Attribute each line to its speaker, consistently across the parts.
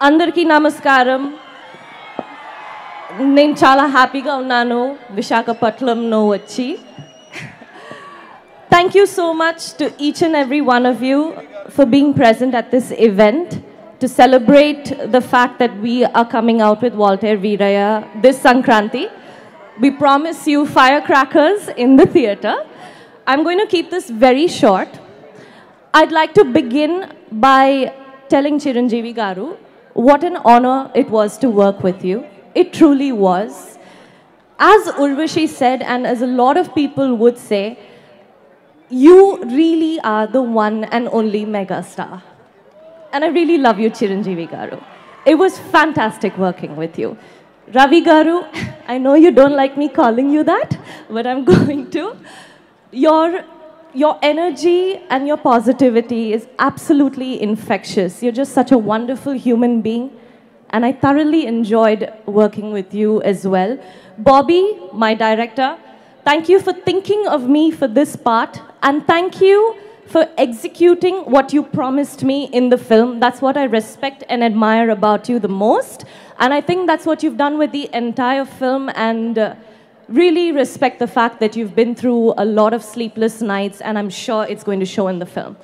Speaker 1: అందరికీ నమస్కారం నేను చాలా హ్యాపీగా ఉన్నాను విశాఖపట్నంలో వచ్చి thank you so much to each and every one of you for being present at this event to celebrate the fact that we are coming out with Walter Viraya this Sankranti. We promise you firecrackers in the theatre. I'm going to keep this very short. I'd like to begin by telling Chiranjeevi Garu what an honor it was to work with you. It truly was. As Urvashi said, and as a lot of people would say, you really are the one and only megastar. And I really love you, Chiranjeevi Garu. It was fantastic working with you. Ravi Garu, I know you don't like me calling you that, but I'm going to. Your, your energy and your positivity is absolutely infectious. You're just such a wonderful human being. And I thoroughly enjoyed working with you as well. Bobby, my director, thank you for thinking of me for this part. And thank you for executing what you promised me in the film. That's what I respect and admire about you the most. And I think that's what you've done with the entire film and uh, really respect the fact that you've been through a lot of sleepless nights and I'm sure it's going to show in the film.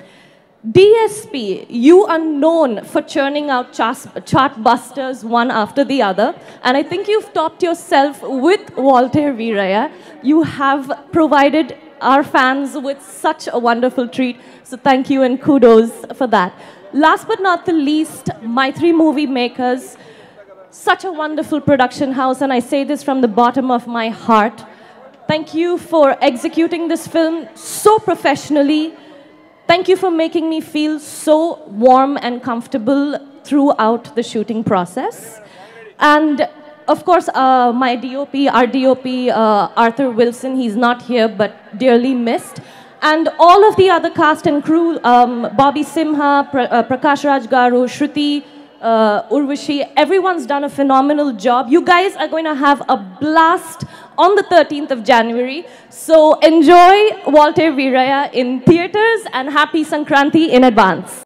Speaker 1: DSP, you are known for churning out chart busters one after the other, and I think you've topped yourself with Waltair Veerayya. You have provided our fans with such a wonderful treat, so thank you and kudos for that. Last but not the least, Mythri Movie Makers, such a wonderful production house, and I say this from the bottom of my heart. Thank you for executing this film so professionally. Thank you for making me feel so warm and comfortable throughout the shooting process. And of course, uh, my DOP, our DOP, uh, Arthur Wilson, he's not here but dearly missed. And all of the other cast and crew, um, Bobby Simha, pra- uh, Prakash Raj Garu, Shruti, uh, Urvashi, everyone's done a phenomenal job. You guys are going to have a blast on the 13th of January. So enjoy Waltair Veerayya in theaters and happy Sankranti in advance.